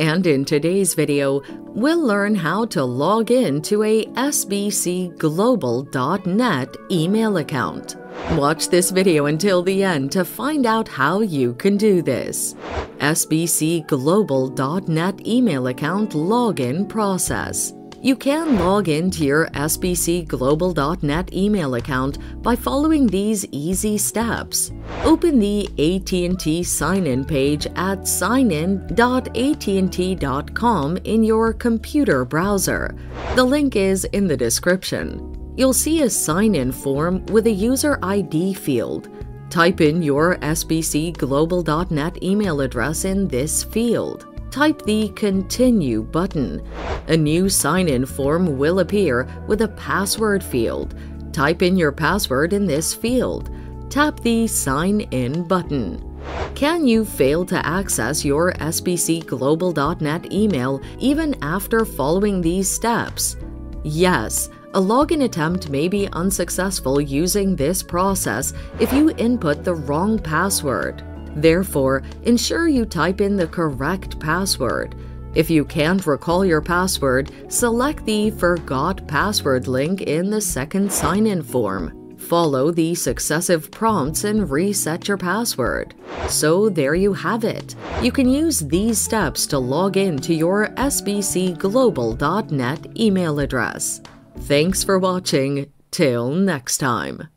And in today's video, we'll learn how to log in to a sbcglobal.net email account. Watch this video until the end to find out how you can do this. sbcglobal.net email account login process. You can log into your sbcglobal.net email account by following these easy steps. Open the AT&T sign-in page at signin.att.com in your computer browser. The link is in the description. You'll see a sign-in form with a user ID field. Type in your sbcglobal.net email address in this field type the Continue button. A new sign in form will appear with a password field. Type in your password in this field. Tap the Sign In button. Can you fail to access your sbcglobal.net email even after following these steps? Yes, a login attempt may be unsuccessful using this process if you input the wrong password. Therefore, ensure you type in the correct password. If you can't recall your password, select the Forgot Password link in the second sign in form. Follow the successive prompts and reset your password. So there you have it. You can use these steps to log in to your sbcglobal.net email address. Thanks for watching. Till next time.